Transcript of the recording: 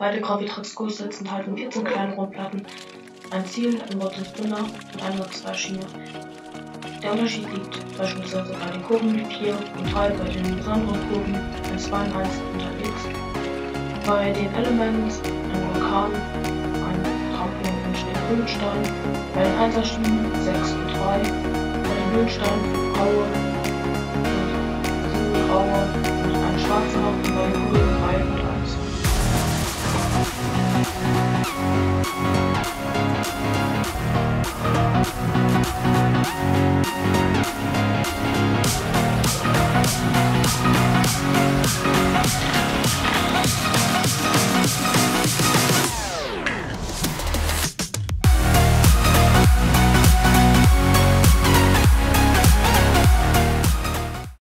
Beide Gravitationssets enthalten 14 kleine Rundplatten, ein Ziel, ein Spinner und eine Schiene. Der Unterschied liegt beispielsweise bei den Kurven 4 und 3 bei den besonderen Kurven ein 2 und 1 unterwegs. Bei den Elements ein Vulkan, ein Trampolin und ein Höhlenstein, bei den Einzerschienen 6 und 3, bei den Höhlenstein Aue